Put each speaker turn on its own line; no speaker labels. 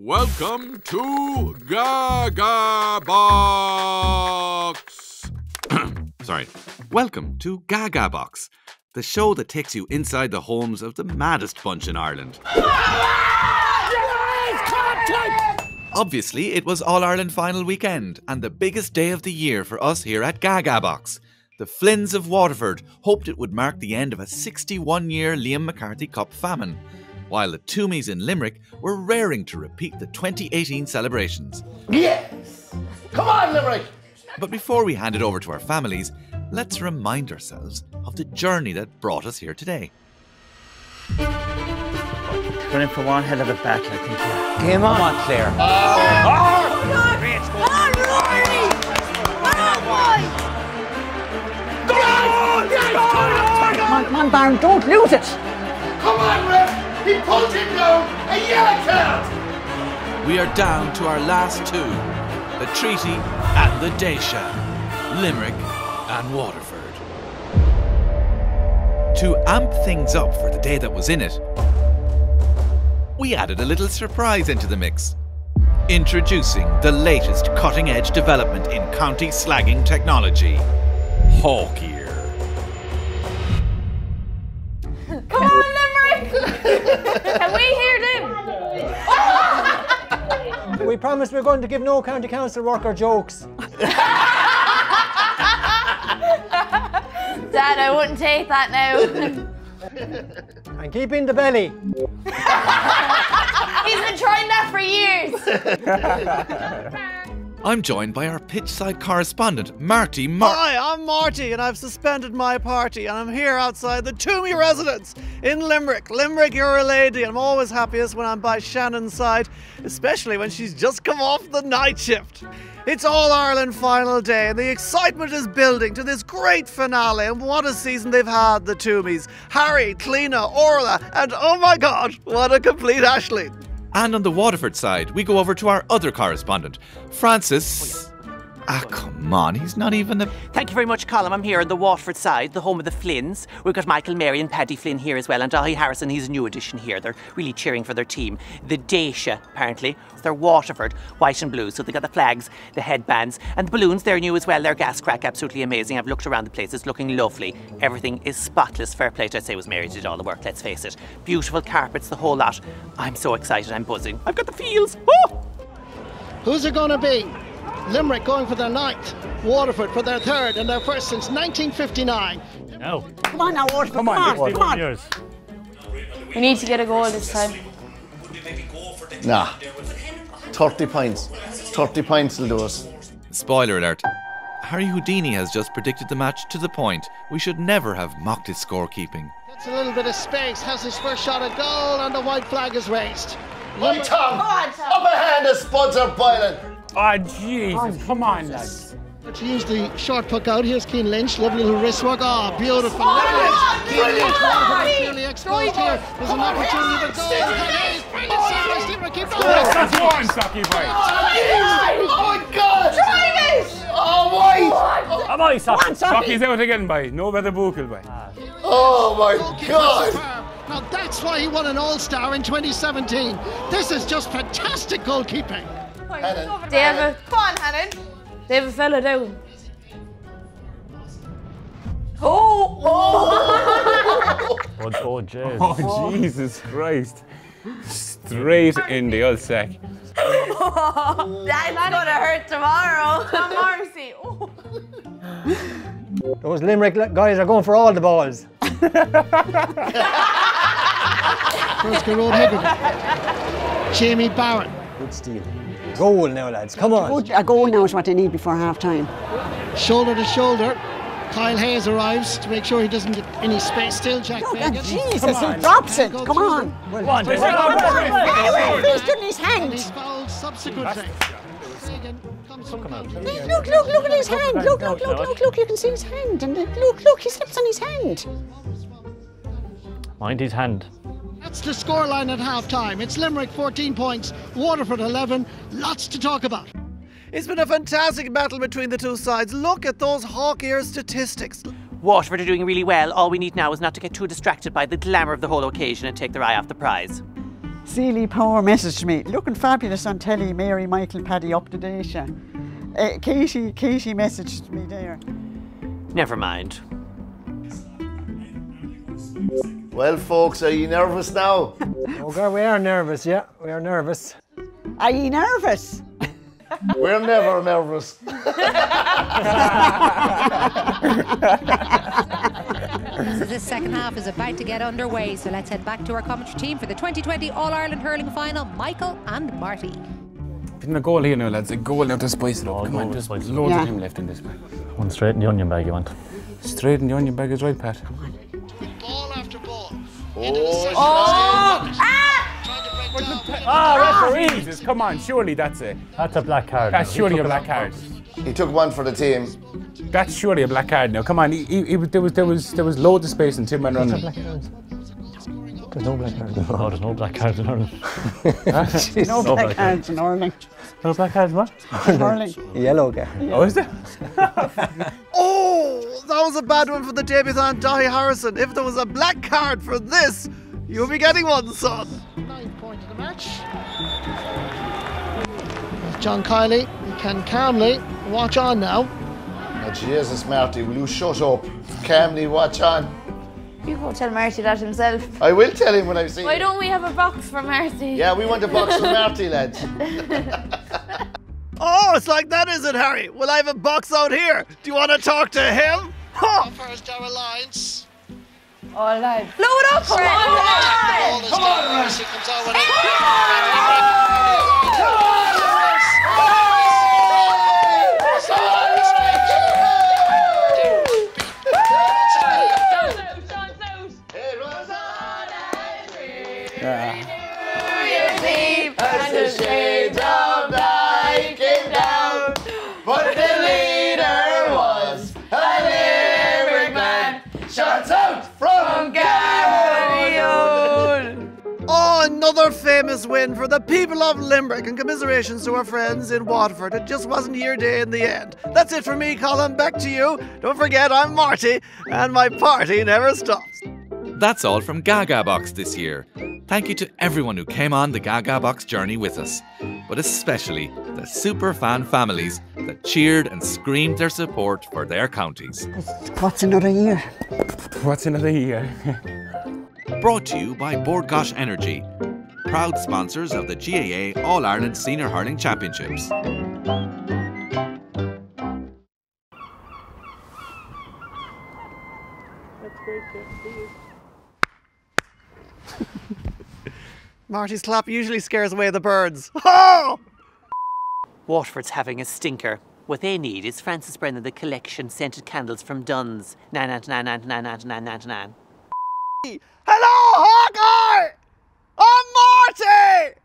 Welcome to GAAGAA Box. Sorry. Welcome to GAAGAA Box, the show that takes you inside the homes of the maddest bunch in Ireland. Obviously, it was All Ireland final weekend and the biggest day of the year for us here at GAAGAA Box. The Flynns of Waterford hoped it would mark the end of a 61 year Liam McCarthy Cup famine, while the Toomeys in Limerick were raring to repeat the 2018 celebrations.
Yes! Come on, Limerick!
But before we hand it over to our families, let's remind ourselves of the journey that brought us here today.
We're for one hell of a battle, I think. yeah.
Come on, Claire.
Come on, come on, Baron, don't lose it.
Come on, Ref! He pulled him down! A yellow card!
We are down to our last two the treaty and the Déise, Limerick and Waterford. To amp things up for the day that was in it, we added a little surprise into the mix. Introducing the latest cutting edge development in county slagging technology Hawk Ear.
Can we hear them?
We promised we are going to give no county council worker jokes.
Dad, I wouldn't take that now.
And keep in the belly.
He's been trying that for years.
I'm joined by our pitchside correspondent, Marty Mar.
Hi, I'm Marty, and I've suspended my party, and I'm here outside the Toomey residence in Limerick. Limerick, you're a lady. I'm always happiest when I'm by Shannon's side, especially when she's just come off the night shift. It's All Ireland final day, and the excitement is building to this great finale. And what a season they've had, the Toomeys. Harry, Cleena, Orla, and oh my god, what a complete Ashley.
And on the Waterford side, we go over to our other correspondent, Francis. Oh, Ah, come on, he's not even a.
Thank you very much, Colin. I'm here on the Waterford side, the home of the Flynns. We've got Michael, Mary, and Paddy Flynn here as well, and Dahi Harrison, he's a new addition here. They're really cheering for their team. The Déise, apparently. They're Waterford, white and blue. So they've got the flags, the headbands, and the balloons. They're new as well. Their gas crack, absolutely amazing. I've looked around the place, it's looking lovely. Everything is spotless. Fair play to I'd say it was Mary did all the work, let's face it. Beautiful carpets, the whole lot. I'm so excited, I'm buzzing. I've got the feels. Woo!
Who's it going to be? Limerick going for their ninth, Waterford for their third, and their first since 1959. No.
Come on now, Waterford. Come on, come on.
We need to get a goal this time.
Nah. 30 pints. 30 pints will do us.
Spoiler alert. Harry Houdini has just predicted the match to the point we should never have mocked his scorekeeping.
Gets a little bit of space, has his first shot at goal, and the white flag is raised.
Hey, Tom! Up ahead, the spuds are boiling.
Oh, Jesus, oh, come on, lads.
To use the short puck out, here's Cian Lynch, lovely little wrist work. Oh, beautiful.
Oh,
Cian Lynch,
Cian
Waterford
Lynch!
clearly exposed here. There's an opportunity for goal. It is brilliant. Sarah Stephen, keep going.
That's one, Stocky boy.
Oh my god!
Drive it!
Oh, why?
Come on, Stocky.
Come on, Stocky.
Stocky's out again, boy. No better buckle, boy.
Oh my
Goalkeeper
god!
superb. Now that's why he won an All-Star in 2017. This is just fantastic goalkeeping.
Helen.
They have a. Come on, Hannon. They have a fella down. Oh! oh.
Oh, oh, Jesus. Oh, Jesus Christ. Straight in the old sack.
That's gonna hurt tomorrow. Have mercy. Oh.
Those Limerick guys are going for all the balls.
First Road Hegarty. Jamie Barron.
Good steal. Goal now, lads. Come on.
Good, a goal now is what they need before half time.
Shoulder to shoulder. Kyle Hayes arrives to make sure he doesn't get any space. Still Jack oh,
Look
Fagan.
at Jesus, he drops it. Come on.
Come on,
He's doing his
And
hand.
he's fouled subsequently. Fagan comes from
Hey, Look, look, look at his hand. Look, look, look, look, look. You can see his hand. And look, look, he slips on his hand.
Mind his hand.
That's the scoreline at half time. It's Limerick 14 points, Waterford 11. Lots to talk about.
It's been a fantastic battle between the two sides. Look at those Hawk Ear statistics.
Waterford are doing really well. All we need now is not to get too distracted by the glamour of the whole occasion and take their eye off the prize.
Seely Power messaged me, looking fabulous on telly, Mary, Michael, Paddy, up to date. Uh, Katie, Katie messaged me there.
Never mind.
Well, folks, are you nervous now?
Oh, we are nervous, yeah, we are nervous.
Are you nervous?
We're never nervous.
So this second half is about to get underway. So let's head back to our commentary team for the 2020 All Ireland Hurling Final, Michael and Marty.
Been a goal here now, lads. A goal now to spice it up.
Oh,
Come on,
to
just
spice it up.
loads
Yeah.
of time left in this man.
One straight in the onion bag you want.
Straight in the onion bag is right, Pat.
Ball after ball.
Oh,
Ah, Ah, referees! Come on, surely that's it.
That's a black card.
That's
now.
Surely a black card.
He took one for the team.
That's surely a black card now. Come on, he, he, he, there was there was there was loads of space and two men running.
Black cards. There's no black cards. No, there's no black cards in Ireland.
No black cards in hurling.
No black cards, what?
In hurling.
Yellow guy.
Oh, is there?
That was a bad one for the debutant Dahi Harrison. If there was a black card for this, you'll be getting one, son.
Ninth point of the match. John Kiely you can calmly watch on now.
Oh, Jesus, Marty, will you shut up? Calmly watch on.
You go tell Marty that himself.
I will tell him when I see
Why
him.
Why don't we have a box for Marty?
Yeah, we want a box for Marty, lads.
Oh, it's like that, is it, Harry? Well, I have a box out here. Do you want to talk to him? Ha!
First Darragh Lyons.
All lads. Blow it. Up, Come on,
Ball is down as he comes out with it.
As the shades of
famous win for the people of Limerick and commiserations to our friends in Waterford. It just wasn't your day in the end. That's it for me, Colin. Back to you. Don't forget, I'm Marty, and my party never stops.
That's all from GAAGAA Box this year. Thank you to everyone who came on the GAAGAA Box journey with us, but especially the super fan families that cheered and screamed their support for their counties.
What's another year?
What's another year?
Brought to you by Bord Gáis Energy, proud sponsors of the GAA All Ireland Senior Hurling Championships. That's great, Jack.
Marty's clap usually scares away the birds. Oh!
Waterford's having a stinker. What they need is Francis Brennan the collection scented candles from Dunnes. 999
Hello, Hawkeye! I'm Marty!